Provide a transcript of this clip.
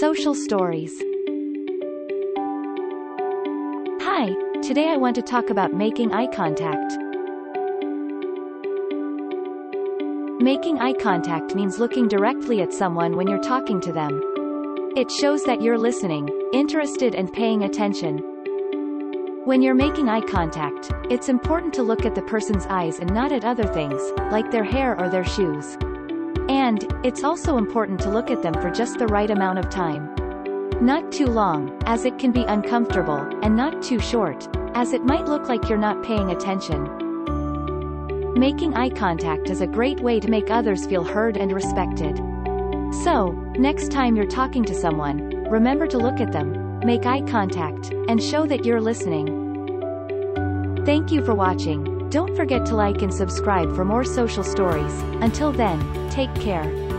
Social Stories Hi, today I want to talk about making eye contact. Making eye contact means looking directly at someone when you're talking to them. It shows that you're listening, interested and paying attention. When you're making eye contact, it's important to look at the person's eyes and not at other things, like their hair or their shoes. And, it's also important to look at them for just the right amount of time. Not too long, as it can be uncomfortable, and not too short, as it might look like you're not paying attention. Making eye contact is a great way to make others feel heard and respected. So, next time you're talking to someone, remember to look at them, make eye contact, and show that you're listening. Thank you for watching. Don't forget to like and subscribe for more social stories. Until then, take care.